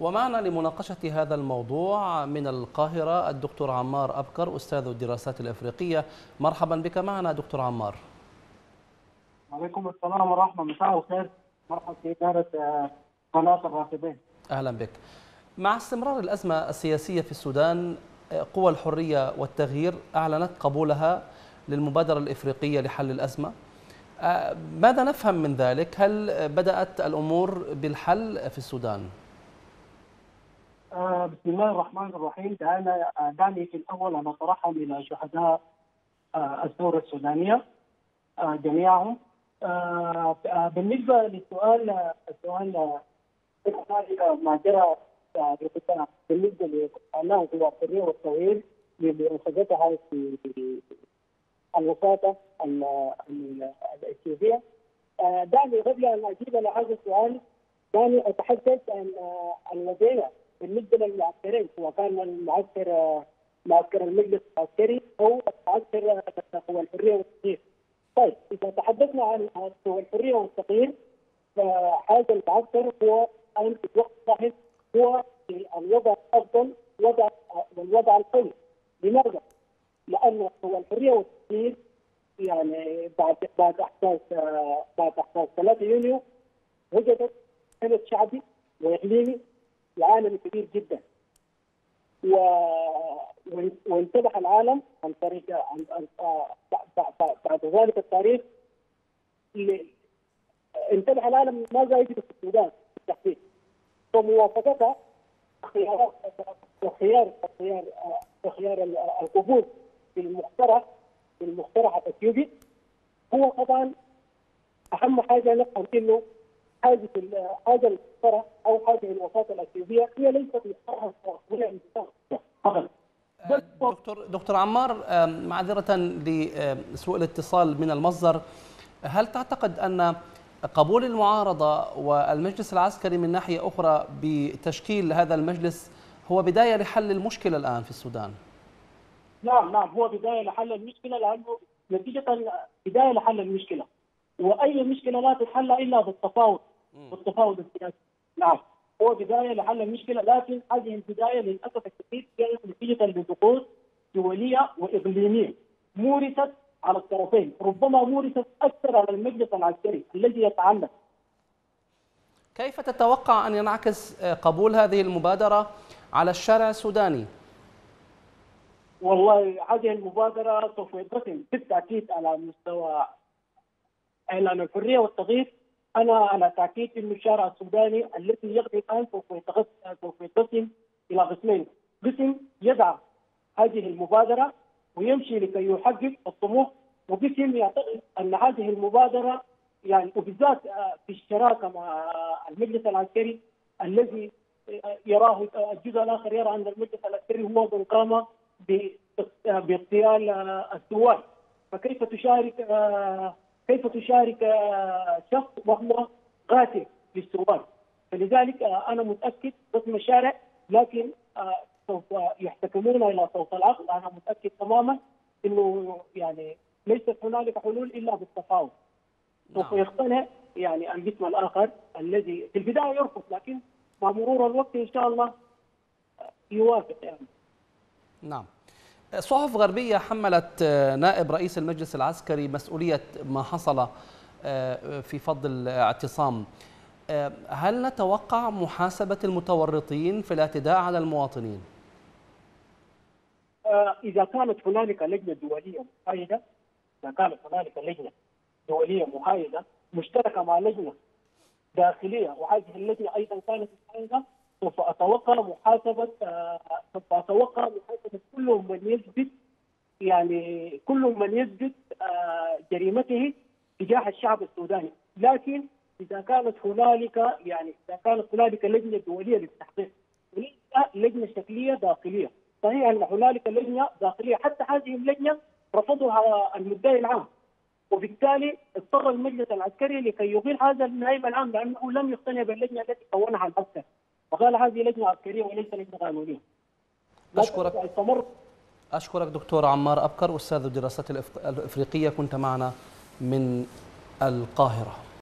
ومعنا لمناقشة هذا الموضوع من القاهرة الدكتور عمار أبكر أستاذ الدراسات الأفريقية. مرحبا بك معنا دكتور عمار. وعليكم السلام ورحمة مساء الخير. مرحبا في إدارة قناة الراكبين أهلا بك. مع استمرار الأزمة السياسية في السودان قوى الحرية والتغيير أعلنت قبولها للمبادرة الإفريقية لحل الأزمة. ماذا نفهم من ذلك؟ هل بدأت الأمور بالحل في السودان؟ آه بسم الله الرحمن الرحيم. دعنا دعني في الأول أن أترحم إلى شهداء آه الثورة السودانية آه جميعهم. بالنسبة للسؤال السؤال ما جرى بالنسبة لأنه هو الحرية والتغيير لمؤسستها في الوساطة الإثيوبية دعني قبل أن أجيب على هذا السؤال دعني أتحدث عن الوضعية بالنسبة للمعسكرين سواء كان المعسكر معسكر المجلس العسكري أو معسكر هو الحرية والتغيير طيب إذا تحدثنا عن هو الحرية والتغيير فهذا المعسكر هو الآن في الوقت الصحيح هو الوضع الأفضل وضع والوضع القوي لماذا؟ لأن هو الحرية والتغيير يعني بعد بعد أحداث بعد أحداث 3 يونيو وجدت حدث شعبي وإقليمي وعالمي كبير جدا. و... وانتبه العالم عن طريق عن... بعد ذلك التاريخ ل... انتبه العالم ماذا يجري في السودان بالتحديد. فموافقتها خيارات وخيار خيار خيار القبول بالمقترح بالمقترح الإثيوبي. هو طبعا أهم حاجة نفهم إنه هذه هذا المقترح أو هذه الوساطه الأثيوبية هي ليست مقترحا هي فقط دكتور دكتور عمار معذرة لسوء الاتصال من المصدر هل تعتقد أن قبول المعارضة والمجلس العسكري من ناحية أخرى بتشكيل هذا المجلس هو بداية لحل المشكلة الآن في السودان؟ نعم نعم هو بداية لحل المشكلة لأنه نتيجة بداية لحل المشكلة وأي مشكلة لا تتحل إلا بالتفاوض بالتفاوض السياسي. نعم. هو بداية لحل المشكلة لكن هذه البدايه للأسف الشديد كانت نتيجه لضغوط دوليه وإقليمية. مورست على الطرفين. ربما مورست أكثر على المجلس العسكري الذي يتعلم كيف تتوقع أن ينعكس قبول هذه المبادرة على الشارع السوداني؟ والله هذه المبادرة سوف ينقسم بالتأكيد على مستوى إعلان الحرية والتغيير. أنا على تأكيد أن الشارع السوداني الذي يقضي الآن سوف سوف ينقسم إلى قسمين. قسم يدعم هذه المبادرة ويمشي لكي يحقق الطموح وقسم يعتقد أن هذه المبادرة يعني وبالذات في الشراكة مع المجلس العسكري الذي يراه الجزء الآخر يرى أن المجلس العسكري هو من قام باغتيال الثوار فكيف تشارك كيف تشارك شخص وهو قاتل للثوار فلذلك أنا متأكد قسم الشارع لكن سوف يحتكمون إلى صوت العقل أنا متأكد تماما إنه يعني ليست هنالك حلول إلا بالتفاوض. سوف يقتنع يعني القسم الآخر الذي في البداية يرفض لكن مع مرور الوقت إن شاء الله يوافق يعني. نعم. صحف غربية حملت نائب رئيس المجلس العسكري مسؤولية ما حصل في فض الاعتصام هل نتوقع محاسبة المتورطين في الاعتداء على المواطنين؟ إذا كانت هنالك لجنة دولية محايدة إذا كانت هنالك لجنة دولية محايدة مشتركة مع لجنة داخلية وهذه اللجنة أيضا كانت محايدة سوف أتوقع محاسبة سوف أتوقع محاسبة كل من يثبت يعني كل من يثبت جريمته تجاه الشعب السوداني، لكن إذا كانت هنالك يعني إذا كانت هنالك لجنة دولية للتحقيق وليس لجنة شكلية داخلية، صحيح أن هنالك لجنة داخلية حتى هذه اللجنة رفضها المدعي العام. وبالتالي اضطر المجلس العسكري لكي يغير هذا النائب العام لأنه لم يقتنع باللجنة التي كونها العسكر وقال هذه لجنة عسكرية وليس لجنة قانونية. أشكرك استمر أشكرك دكتور عمار أبكر أستاذ الدراسات الإفريقية كنت معنا من القاهرة.